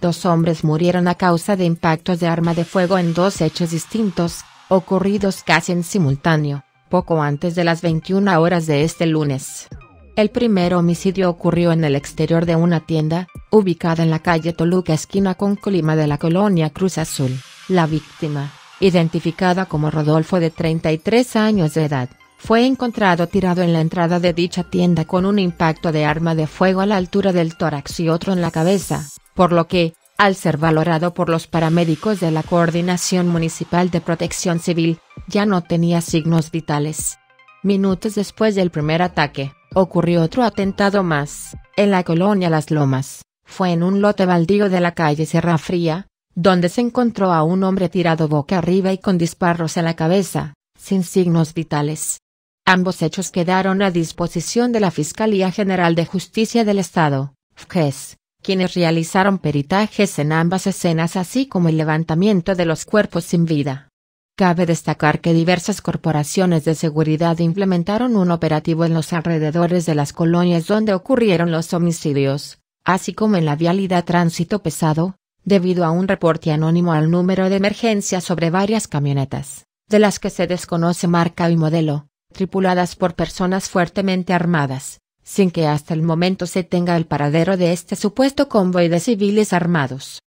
Dos hombres murieron a causa de impactos de arma de fuego en dos hechos distintos, ocurridos casi en simultáneo, poco antes de las 21 horas de este lunes. El primer homicidio ocurrió en el exterior de una tienda, ubicada en la calle Toluca esquina con Colima de la colonia Cruz Azul. La víctima, identificada como Rodolfo de 33 años de edad, fue encontrado tirado en la entrada de dicha tienda con un impacto de arma de fuego a la altura del tórax y otro en la cabeza, por lo que, al ser valorado por los paramédicos de la Coordinación Municipal de Protección Civil, ya no tenía signos vitales. Minutos después del primer ataque, ocurrió otro atentado más, en la colonia Las Lomas, fue en un lote baldío de la calle Sierra Fría, donde se encontró a un hombre tirado boca arriba y con disparos en la cabeza, sin signos vitales. Ambos hechos quedaron a disposición de la Fiscalía General de Justicia del Estado, FGES, quienes realizaron peritajes en ambas escenas así como el levantamiento de los cuerpos sin vida. Cabe destacar que diversas corporaciones de seguridad implementaron un operativo en los alrededores de las colonias donde ocurrieron los homicidios, así como en la vialidad tránsito pesado, debido a un reporte anónimo al número de emergencia sobre varias camionetas, de las que se desconoce marca y modelo, tripuladas por personas fuertemente armadas, sin que hasta el momento se tenga el paradero de este supuesto convoy de civiles armados.